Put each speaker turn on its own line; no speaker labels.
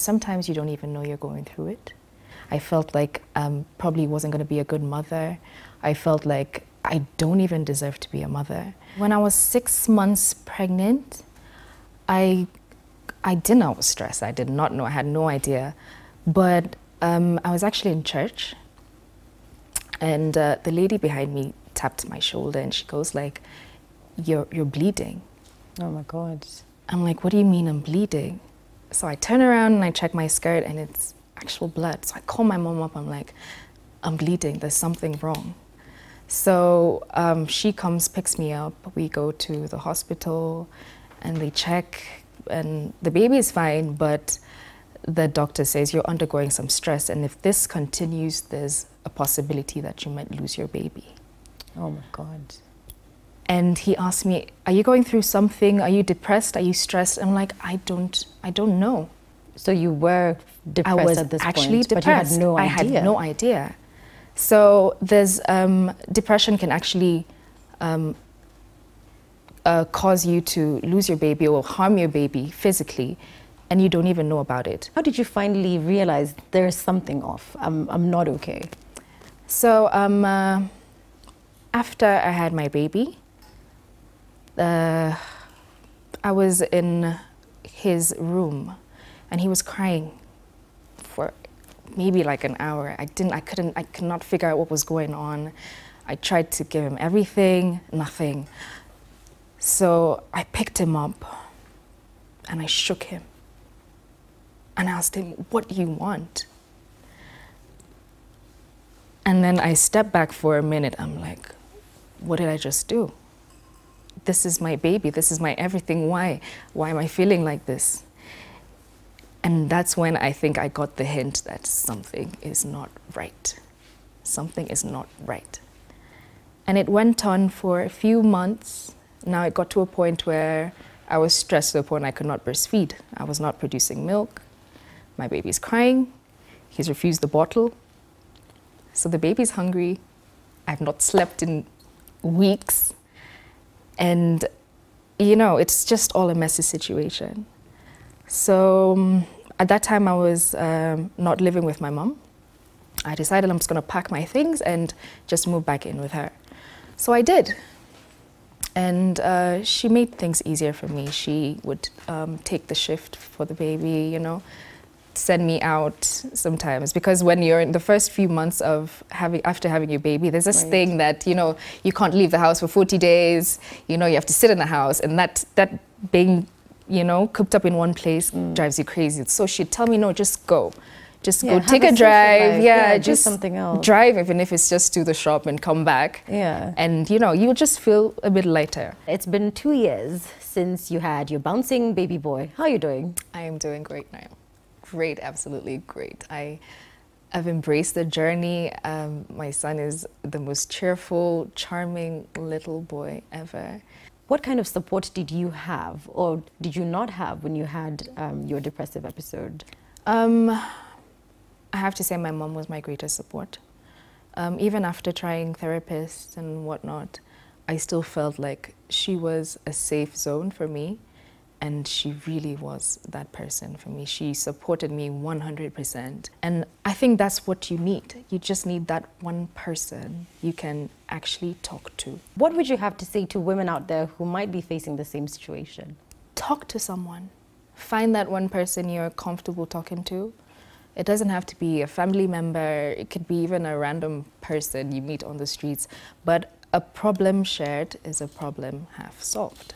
Sometimes you don't even know you're going through it. I felt like um, probably wasn't going to be a good mother. I felt like I don't even deserve to be a mother. When I was six months pregnant, I, I didn't know I was stressed. I did not know. I had no idea. But um, I was actually in church, and uh, the lady behind me tapped my shoulder, and she goes like, "You're you're bleeding."
Oh my God.
I'm like, "What do you mean I'm bleeding?" So I turn around and I check my skirt, and it's actual blood. So I call my mom up. I'm like, "I'm bleeding. There's something wrong." So um, she comes, picks me up. We go to the hospital, and they check, and the baby is fine, but the doctor says you're undergoing some stress, and if this continues, there's a possibility that you might lose your baby.
Oh my God.
And he asked me, "Are you going through something? Are you depressed? Are you stressed?" I'm like, "I don't, I don't know."
So you were depressed
I was
at this
actually
point,
depressed.
but you had no idea.
I had no idea. So there's um, depression can actually um, uh, cause you to lose your baby or harm your baby physically, and you don't even know about it.
How did you finally realize there's something off? I'm, I'm not okay.
So um, uh, after I had my baby, uh, I was in his room, and he was crying for maybe like an hour. I didn't, I couldn't, I could not figure out what was going on. I tried to give him everything, nothing. So I picked him up and I shook him and asked him, What do you want? And then I stepped back for a minute. I'm like, What did I just do? This is my baby. This is my everything. Why? Why am I feeling like this? And that's when I think I got the hint that something is not right. Something is not right. And it went on for a few months. Now it got to a point where I was stressed to the point I could not breastfeed. I was not producing milk. My baby's crying. He's refused the bottle. So the baby's hungry. I've not slept in weeks. And, you know, it's just all a messy situation. So um, at that time, I was um, not living with my mom. I decided I'm just going to pack my things and just move back in with her. So I did. And uh, she made things easier for me. She would um, take the shift for the baby, you know, send me out sometimes because when you're in the first few months of having after having your baby there's this
Right.
thing that you know you can't leave the house for 40 days you know you have to sit in the house and that that being you know cooped up in one place mm. drives you crazy so she'd tell me no just go just
Yeah,
go take
a
a, drive yeah,
Yeah, do
just
something else.
drive even if it's just to the shop and come back
Yeah.
and you know you'll just feel a bit lighter
It's been two years since you had your bouncing baby boy. How are you doing?
I am doing great now. Great, absolutely great. I have embraced the journey. Um, my son is the most cheerful, charming little boy ever.
What kind of support did you have or did you not have when you had um, your depressive episode?
Um, I have to say, my mom was my greatest support. Um, even after trying therapists and whatnot, I still felt like she was a safe zone for me. And she really was that person for me. She supported me 100%. And I think that's what you need. You just need that one person you can actually talk to.
What would you have to say to women out there who might be facing the same situation?
talk to someone. Find that one person you're comfortable talking to. It doesn't have to be a family member, it could be even a random person you meet on the streets, but a problem shared is a problem half solved.